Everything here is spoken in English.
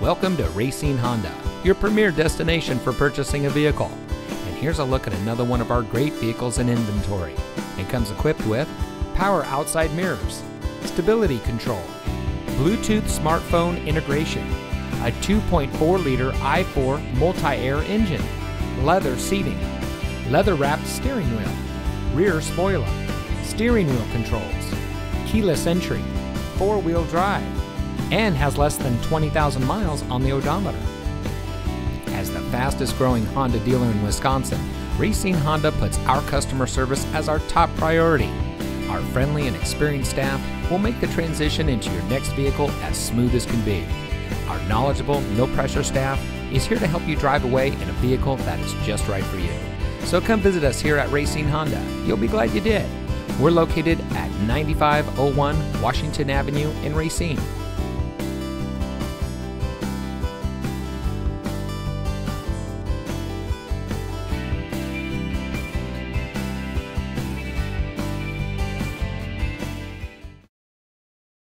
Welcome to Racine Honda, your premier destination for purchasing a vehicle. And here's a look at another one of our great vehicles in inventory. It comes equipped with power outside mirrors, stability control, Bluetooth smartphone integration, a 2.4 liter i4 multi air engine, leather seating, leather wrapped steering wheel, rear spoiler, steering wheel controls, keyless entry, four wheel drive, and has less than 20,000 miles on the odometer. As the fastest growing Honda dealer in Wisconsin, Racine Honda puts our customer service as our top priority. Our friendly and experienced staff will make the transition into your next vehicle as smooth as can be. Our knowledgeable, no pressure staff is here to help you drive away in a vehicle that is just right for you. So come visit us here at Racine Honda. You'll be glad you did. We're located at 9501 Washington Avenue in Racine.